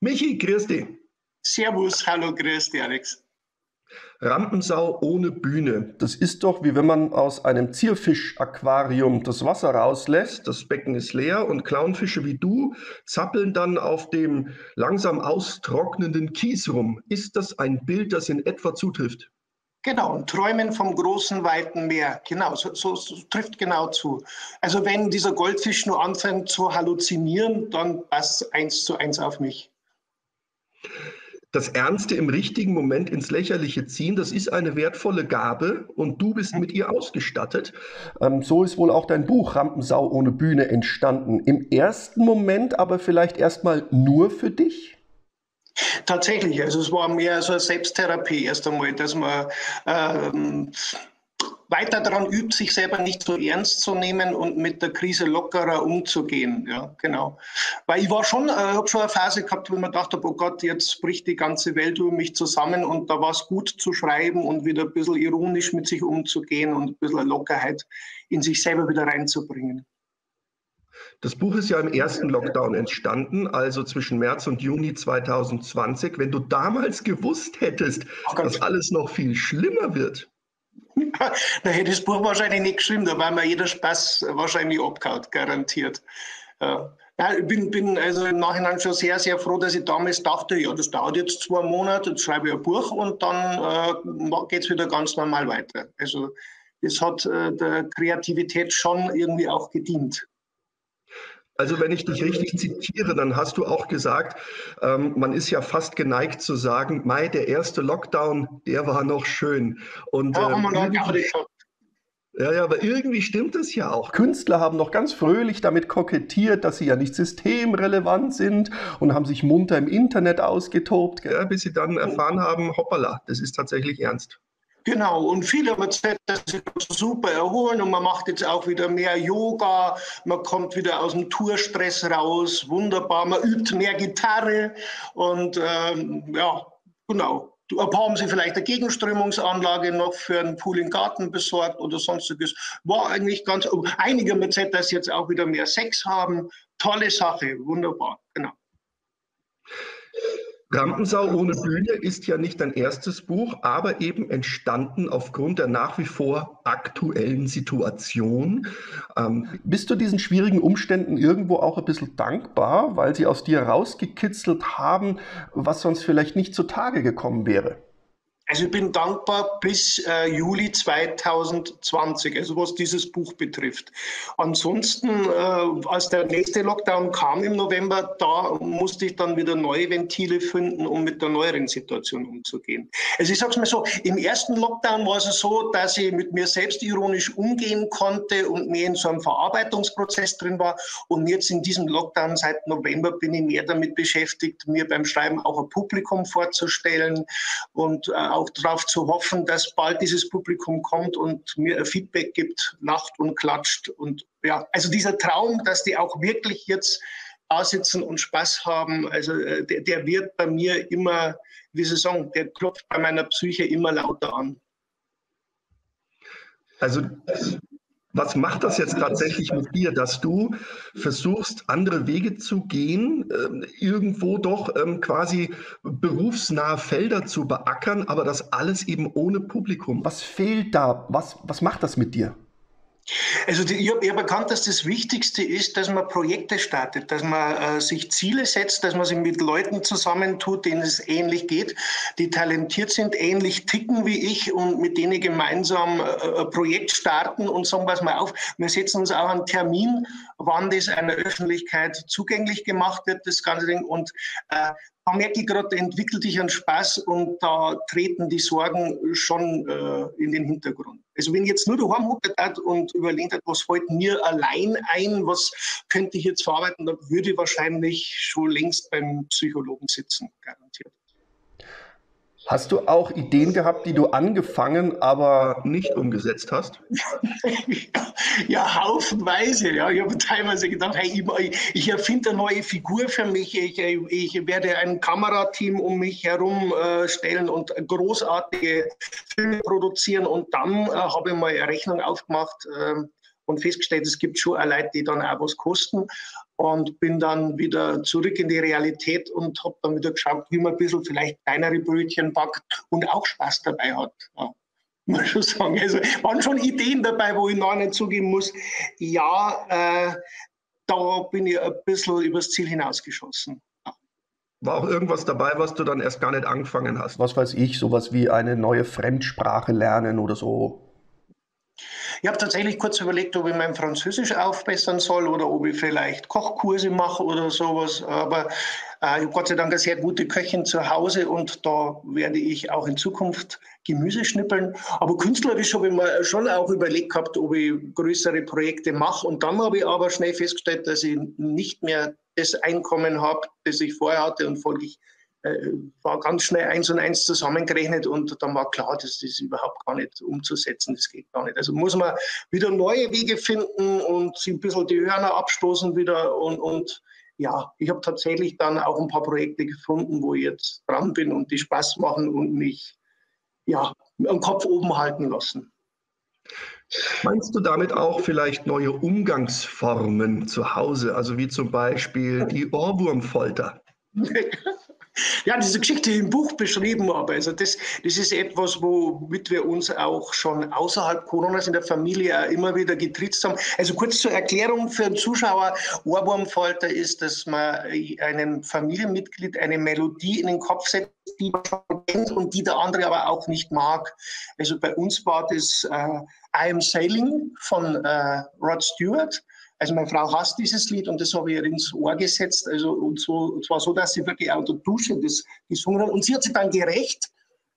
Michi, grüß dich. Servus, hallo, grüß dich, Alex. Rampensau ohne Bühne. Das ist doch wie wenn man aus einem Zierfisch-Aquarium das Wasser rauslässt, das Becken ist leer und Clownfische wie du zappeln dann auf dem langsam austrocknenden Kies rum. Ist das ein Bild, das in etwa zutrifft? Genau, und träumen vom großen, weiten Meer. Genau, so, so, so, trifft genau zu. Also wenn dieser Goldfisch nur anfängt zu halluzinieren, dann passt eins zu eins auf mich das Ernste im richtigen Moment ins Lächerliche ziehen, das ist eine wertvolle Gabe und du bist mit ihr ausgestattet. Ähm, so ist wohl auch dein Buch Rampensau ohne Bühne entstanden. Im ersten Moment aber vielleicht erstmal nur für dich? Tatsächlich, also es war mehr so eine Selbsttherapie erst einmal, dass man ähm, weiter daran übt, sich selber nicht so ernst zu nehmen und mit der Krise lockerer umzugehen. Ja, genau. Weil ich war schon, äh, habe schon eine Phase gehabt, wo ich mir dachte, oh Gott, jetzt bricht die ganze Welt über mich zusammen und da war es gut zu schreiben und wieder ein bisschen ironisch mit sich umzugehen und ein bisschen Lockerheit in sich selber wieder reinzubringen. Das Buch ist ja im ersten Lockdown entstanden, also zwischen März und Juni 2020. Wenn du damals gewusst hättest, dass alles noch viel schlimmer wird, da hätte das Buch wahrscheinlich nicht geschrieben, da war mir jeder Spaß wahrscheinlich abgehauen, garantiert. Ja. Ja, ich bin, bin also im Nachhinein schon sehr, sehr froh, dass ich damals dachte, ja, das dauert jetzt zwei Monate, jetzt schreibe ich ein Buch und dann äh, geht es wieder ganz normal weiter. Also das hat äh, der Kreativität schon irgendwie auch gedient. Also wenn ich dich richtig zitiere, dann hast du auch gesagt, ähm, man ist ja fast geneigt zu sagen, Mai, der erste Lockdown, der war noch schön. Und, ja, ähm, ja, ja, aber irgendwie stimmt es ja auch. Künstler haben noch ganz fröhlich damit kokettiert, dass sie ja nicht systemrelevant sind und haben sich munter im Internet ausgetobt, gell, bis sie dann erfahren haben, hoppala, das ist tatsächlich ernst. Genau, und viele haben gesagt, sie super erholen und man macht jetzt auch wieder mehr Yoga, man kommt wieder aus dem Tourstress raus, wunderbar, man übt mehr Gitarre und ähm, ja, genau. Ein paar haben sich vielleicht eine Gegenströmungsanlage noch für einen Pool im Garten besorgt oder sonstiges. War eigentlich ganz, einige haben gesagt, dass sie jetzt auch wieder mehr Sex haben. Tolle Sache, wunderbar, genau. Rampensau ohne Bühne ist ja nicht dein erstes Buch, aber eben entstanden aufgrund der nach wie vor aktuellen Situation. Ähm, bist du diesen schwierigen Umständen irgendwo auch ein bisschen dankbar, weil sie aus dir rausgekitzelt haben, was sonst vielleicht nicht zutage gekommen wäre? Also ich bin dankbar bis äh, Juli 2020, also was dieses Buch betrifft. Ansonsten, äh, als der nächste Lockdown kam im November, da musste ich dann wieder neue Ventile finden, um mit der neueren Situation umzugehen. Also ich sage es mal so, im ersten Lockdown war es so, dass ich mit mir selbst ironisch umgehen konnte und mehr in so einem Verarbeitungsprozess drin war. Und jetzt in diesem Lockdown seit November bin ich mehr damit beschäftigt, mir beim Schreiben auch ein Publikum vorzustellen und äh, auch darauf zu hoffen, dass bald dieses Publikum kommt und mir Feedback gibt, lacht und klatscht. Und ja, also dieser Traum, dass die auch wirklich jetzt da sitzen und Spaß haben, also äh, der, der wird bei mir immer, wie Sie sagen, der klopft bei meiner Psyche immer lauter an. Also was macht das jetzt tatsächlich mit dir, dass du versuchst, andere Wege zu gehen, äh, irgendwo doch ähm, quasi berufsnahe Felder zu beackern, aber das alles eben ohne Publikum? Was fehlt da? Was, was macht das mit dir? Also die, ich habe hab erkannt, dass das Wichtigste ist, dass man Projekte startet, dass man äh, sich Ziele setzt, dass man sich mit Leuten zusammentut, denen es ähnlich geht, die talentiert sind, ähnlich ticken wie ich und mit denen gemeinsam äh, ein Projekt starten und sagen, pass mal auf, wir setzen uns auch einen Termin, wann das einer Öffentlichkeit zugänglich gemacht wird, das ganze Ding. Und äh, da merke ich gerade, entwickelt sich ein Spaß und da treten die Sorgen schon äh, in den Hintergrund. Also wenn ich jetzt nur daheim hocke und überlegt was fällt mir allein ein, was könnte ich jetzt verarbeiten, dann würde ich wahrscheinlich schon längst beim Psychologen sitzen, garantiert. Hast du auch Ideen gehabt, die du angefangen, aber nicht umgesetzt hast? ja, haufenweise. Ja. Ich habe teilweise gedacht, hey, ich, ich erfinde eine neue Figur für mich. Ich, ich werde ein Kamerateam um mich herum äh, stellen und großartige Filme produzieren. Und dann äh, habe ich mal eine Rechnung aufgemacht. Äh, und festgestellt, es gibt schon Leute, die dann auch was kosten und bin dann wieder zurück in die Realität und habe dann wieder geschaut, wie man ein bisschen vielleicht kleinere Brötchen backt und auch Spaß dabei hat. Ja, muss schon sagen. Also waren schon Ideen dabei, wo ich noch nicht zugeben muss, ja, äh, da bin ich ein bisschen übers Ziel hinausgeschossen. War auch irgendwas dabei, was du dann erst gar nicht angefangen hast? Was weiß ich, sowas wie eine neue Fremdsprache lernen oder so? Ich habe tatsächlich kurz überlegt, ob ich mein Französisch aufbessern soll oder ob ich vielleicht Kochkurse mache oder sowas. Aber äh, ich habe Gott sei Dank eine sehr gute Köchin zu Hause und da werde ich auch in Zukunft Gemüse schnippeln. Aber künstlerisch habe ich mir schon auch überlegt gehabt, ob ich größere Projekte mache. Und dann habe ich aber schnell festgestellt, dass ich nicht mehr das Einkommen habe, das ich vorher hatte und folglich war ganz schnell eins und eins zusammengerechnet und dann war klar, dass das überhaupt gar nicht umzusetzen, das geht gar nicht. Also muss man wieder neue Wege finden und sich ein bisschen die Hörner abstoßen wieder und, und ja, ich habe tatsächlich dann auch ein paar Projekte gefunden, wo ich jetzt dran bin und die Spaß machen und mich ja, am Kopf oben halten lassen. Meinst du damit auch vielleicht neue Umgangsformen zu Hause, also wie zum Beispiel die Ohrwurmfolter? Ja, diese Geschichte im Buch beschrieben habe. Also das, das ist etwas, womit wir uns auch schon außerhalb Coronas in der Familie immer wieder getritzt haben. Also kurz zur Erklärung für den Zuschauer. Ohrwurmfolter ist, dass man einem Familienmitglied eine Melodie in den Kopf setzt, die man schon kennt und die der andere aber auch nicht mag. Also bei uns war das äh, I Am Sailing von äh, Rod Stewart. Also meine Frau hasst dieses Lied und das habe ich ihr ins Ohr gesetzt. Also und, so, und zwar so, dass sie wirklich auch der Dusche das gesungen hat. Und sie hat sich dann gerecht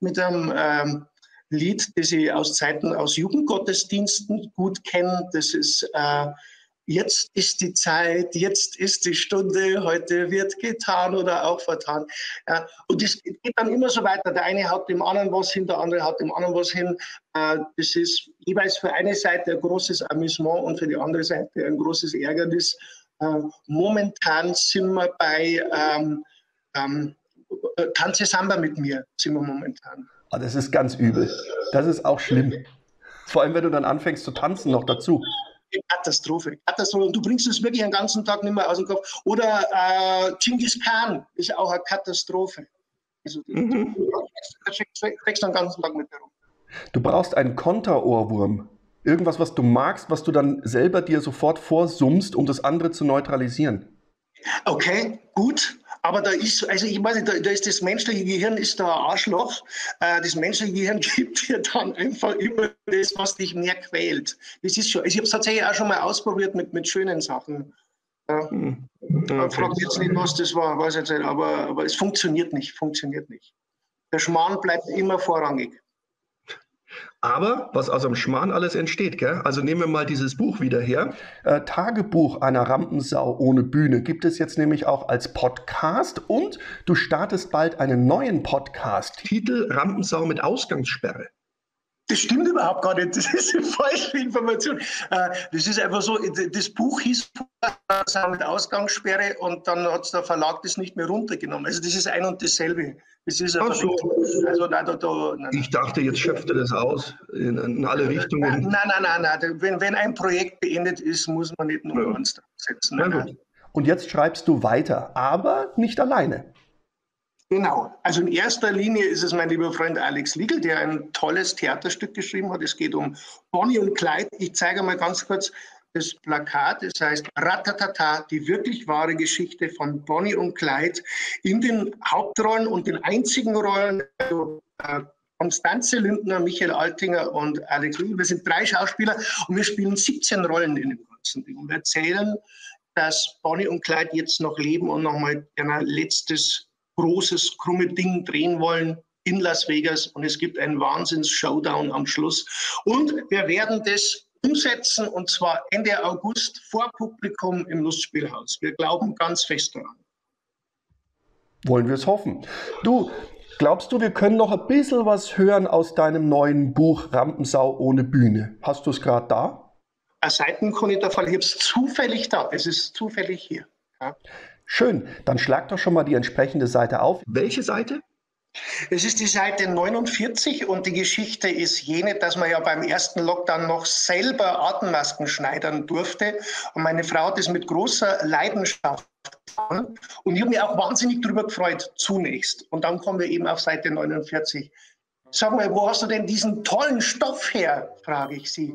mit einem ähm, Lied, das ich aus Zeiten aus Jugendgottesdiensten gut kenne. Das ist äh, jetzt ist die Zeit, jetzt ist die Stunde, heute wird getan oder auch vertan. Ja, und es geht dann immer so weiter. Der eine hat dem anderen was hin, der andere hat dem anderen was hin. Äh, das ist jeweils für eine Seite ein großes Amüsement und für die andere Seite ein großes Ärgernis. Äh, momentan sind wir bei ähm, ähm, Tanze Samba mit mir, sind wir momentan. Oh, das ist ganz übel. Das ist auch schlimm. Vor allem, wenn du dann anfängst zu tanzen noch dazu. Katastrophe. Katastrophe. Und du bringst es wirklich den ganzen Tag nicht mehr aus dem Kopf. Oder äh, Genghis Khan ist auch eine Katastrophe. Also, mhm. du den ganzen Tag mit herum. Du brauchst einen Konterohrwurm. Irgendwas, was du magst, was du dann selber dir sofort vorsummst, um das andere zu neutralisieren. Okay, gut. Aber da ist, also ich weiß nicht, da, da ist das menschliche Gehirn ist da ein Arschloch. Äh, das menschliche Gehirn gibt dir dann einfach immer das, was dich mehr quält. Das ist schon, also ich habe es tatsächlich auch schon mal ausprobiert mit, mit schönen Sachen. Ja. Hm. Okay. Frag jetzt nicht, was das war, weiß jetzt nicht, aber, aber es funktioniert nicht, funktioniert nicht. Der Schmarrn bleibt immer vorrangig. Aber was aus dem Schmarrn alles entsteht, gell? Also nehmen wir mal dieses Buch wieder her. Äh, Tagebuch einer Rampensau ohne Bühne gibt es jetzt nämlich auch als Podcast und du startest bald einen neuen Podcast. Titel Rampensau mit Ausgangssperre. Das stimmt überhaupt gar nicht. Das ist eine falsche Information. Äh, das ist einfach so, das Buch hieß mit Ausgangssperre und dann hat der Verlag das nicht mehr runtergenommen. Also das ist ein und dasselbe. Das ist Ach so. also, nein, da, da, nein. Ich dachte, jetzt schöpfte das aus in, in alle Richtungen. Nein, nein, nein, nein. Wenn, wenn ein Projekt beendet ist, muss man nicht nur ja. uns setzen. Nein, und jetzt schreibst du weiter, aber nicht alleine. Genau. Also in erster Linie ist es mein lieber Freund Alex Liegel, der ein tolles Theaterstück geschrieben hat. Es geht um Bonnie und Clyde. Ich zeige mal ganz kurz das Plakat. Es heißt Ratatata, die wirklich wahre Geschichte von Bonnie und Clyde in den Hauptrollen und den einzigen Rollen. Also, äh, Konstanze Lindner, Michael Altinger und Alex Liegel. Wir sind drei Schauspieler und wir spielen 17 Rollen in dem ganzen Ding. Und wir erzählen, dass Bonnie und Clyde jetzt noch leben und nochmal ein letztes großes, krumme Ding drehen wollen in Las Vegas und es gibt einen Wahnsinns-Showdown am Schluss. Und wir werden das umsetzen und zwar Ende August vor Publikum im Lustspielhaus. Wir glauben ganz fest daran. Wollen wir es hoffen. Du, glaubst du, wir können noch ein bisschen was hören aus deinem neuen Buch Rampensau ohne Bühne? Hast du es gerade da? Eine Seitenkunde der Fall. Ich habe es zufällig da. Es ist zufällig hier. Ja. Schön, dann schlag doch schon mal die entsprechende Seite auf. Welche Seite? Es ist die Seite 49 und die Geschichte ist jene, dass man ja beim ersten Lockdown noch selber Atemmasken schneidern durfte. Und meine Frau hat das mit großer Leidenschaft getan. Und ich habe mich auch wahnsinnig darüber gefreut, zunächst. Und dann kommen wir eben auf Seite 49. Sag mal, wo hast du denn diesen tollen Stoff her? frage ich sie.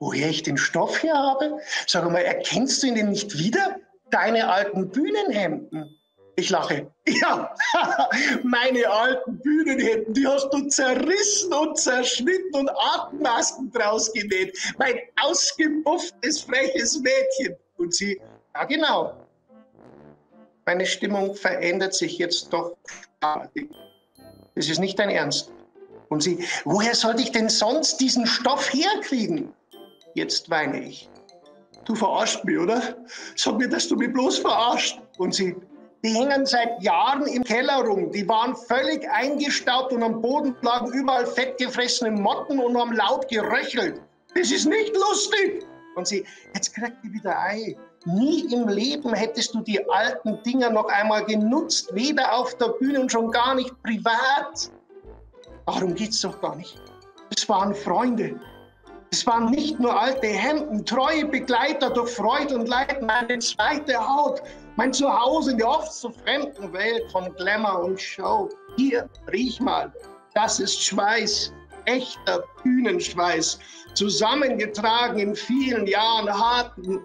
Woher ich den Stoff her habe? Sag mal, erkennst du ihn denn nicht wieder? Deine alten Bühnenhemden. Ich lache. Ja, meine alten Bühnenhemden, die hast du zerrissen und zerschnitten und Atemmasken draus genäht. Mein ausgebufftes, freches Mädchen. Und sie, ja genau. Meine Stimmung verändert sich jetzt doch. Das ist nicht dein Ernst. Und sie, woher sollte ich denn sonst diesen Stoff herkriegen? Jetzt weine ich. Du verarscht mich, oder? Sag mir, dass du mich bloß verarscht. Und sie, die hängen seit Jahren im Keller rum. Die waren völlig eingestaubt und am Boden lagen überall fettgefressene Motten und haben laut geröchelt. Das ist nicht lustig. Und sie, jetzt kriegt die wieder Ei. Nie im Leben hättest du die alten Dinger noch einmal genutzt, weder auf der Bühne und schon gar nicht privat. Darum geht's doch gar nicht. Es waren Freunde. Es waren nicht nur alte Hemden, treue Begleiter durch Freude und Leid, meine zweite Haut, mein Zuhause in der oft so fremden Welt von Glamour und Show. Hier, riech mal, das ist Schweiß, echter Bühnenschweiß, zusammengetragen in vielen Jahren harten,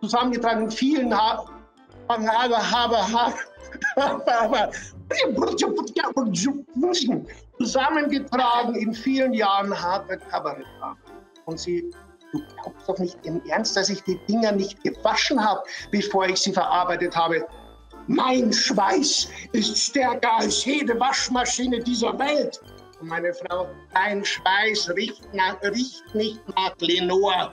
zusammengetragen in vielen aber, zusammengetragen in vielen Jahren harter Kabarettarbeit. Und sie, du glaubst doch nicht im Ernst, dass ich die Dinger nicht gewaschen habe, bevor ich sie verarbeitet habe. Mein Schweiß ist stärker als jede Waschmaschine dieser Welt. Und meine Frau, dein Schweiß riecht, nach, riecht nicht nach Lenore.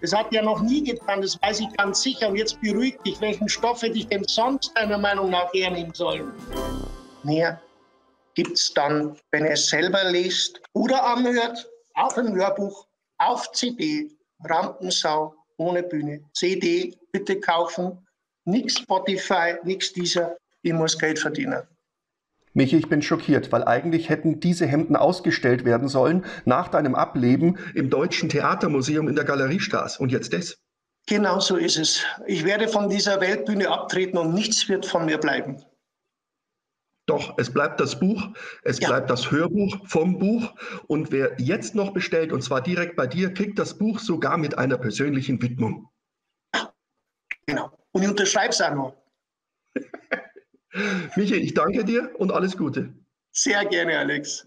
Das hat ja noch nie getan, das weiß ich ganz sicher. Und jetzt beruhigt dich, welchen Stoff hätte ich denn sonst deiner Meinung nach hernehmen sollen? Mehr gibt es dann, wenn ihr es selber liest oder anhört, auf ein Hörbuch, auf CD, Rampensau ohne Bühne. CD bitte kaufen, nix Spotify, nix dieser, ich muss Geld verdienen. Michi, ich bin schockiert, weil eigentlich hätten diese Hemden ausgestellt werden sollen nach deinem Ableben im Deutschen Theatermuseum in der Galeriestraße. Und jetzt das? Genau so ist es. Ich werde von dieser Weltbühne abtreten und nichts wird von mir bleiben. Doch, es bleibt das Buch, es ja. bleibt das Hörbuch vom Buch. Und wer jetzt noch bestellt, und zwar direkt bei dir, kriegt das Buch sogar mit einer persönlichen Widmung. Genau. Und ich unterschreibe es auch noch. Michael, ich danke dir und alles Gute. Sehr gerne, Alex.